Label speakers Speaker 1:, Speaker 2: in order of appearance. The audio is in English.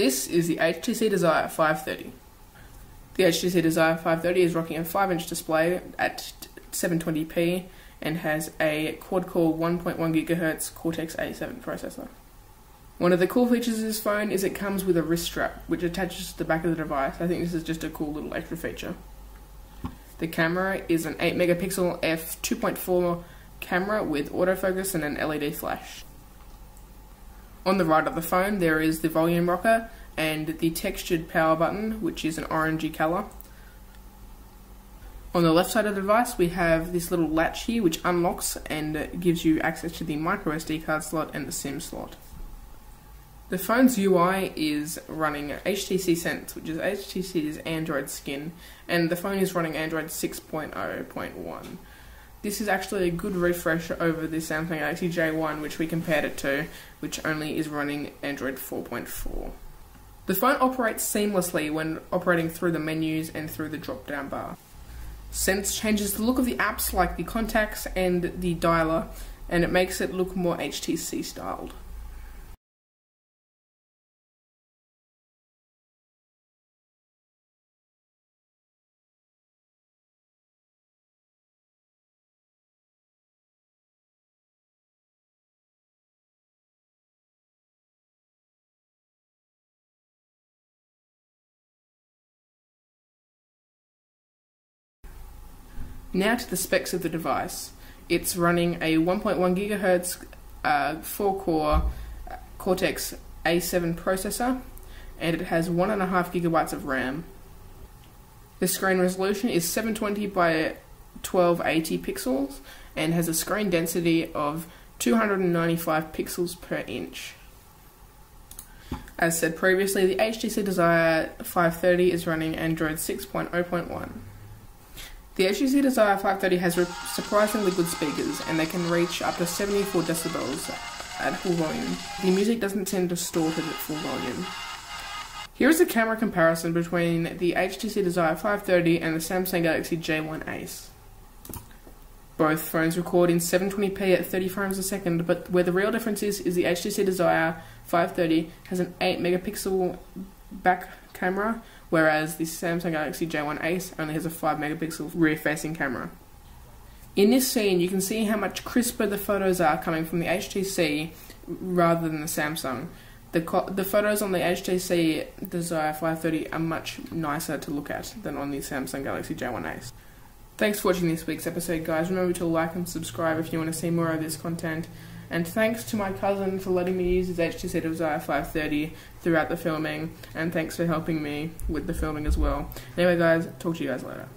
Speaker 1: This is the HTC Desire 530. The HTC Desire 530 is rocking a 5 inch display at 720p and has a quad core 1.1 GHz Cortex A7 processor. One of the cool features of this phone is it comes with a wrist strap which attaches to the back of the device. I think this is just a cool little extra feature. The camera is an 8 megapixel f 2.4 camera with autofocus and an LED flash. On the right of the phone, there is the volume rocker and the textured power button, which is an orangey colour. On the left side of the device, we have this little latch here which unlocks and gives you access to the micro SD card slot and the SIM slot. The phone's UI is running HTC Sense, which is HTC's Android skin, and the phone is running Android 6.0.1. This is actually a good refresh over the Samsung Galaxy J1, which we compared it to, which only is running Android 4.4. The phone operates seamlessly when operating through the menus and through the drop down bar. Sense changes the look of the apps like the contacts and the dialer, and it makes it look more HTC styled. Now to the specs of the device. It's running a 1.1 gigahertz uh, 4 core Cortex A7 processor and it has 1.5 gigabytes of RAM. The screen resolution is 720 by 1280 pixels and has a screen density of 295 pixels per inch. As said previously, the HTC Desire 530 is running Android 6.0.1. The HTC Desire 530 has surprisingly good speakers and they can reach up to 74 decibels at full volume. The music doesn't tend to distort at full volume. Here is a camera comparison between the HTC Desire 530 and the Samsung Galaxy J1 Ace. Both phones record in 720p at 30 frames a second, but where the real difference is, is the HTC Desire 530 has an 8 megapixel back camera, whereas the Samsung Galaxy J1 Ace only has a 5 megapixel rear facing camera. In this scene, you can see how much crisper the photos are coming from the HTC rather than the Samsung. The, the photos on the HTC Desire 530 are much nicer to look at than on the Samsung Galaxy J1 Ace. Thanks for watching this week's episode, guys. Remember to like and subscribe if you want to see more of this content and thanks to my cousin for letting me use his HTC Desire 530 throughout the filming, and thanks for helping me with the filming as well. Anyway, guys, talk to you guys later.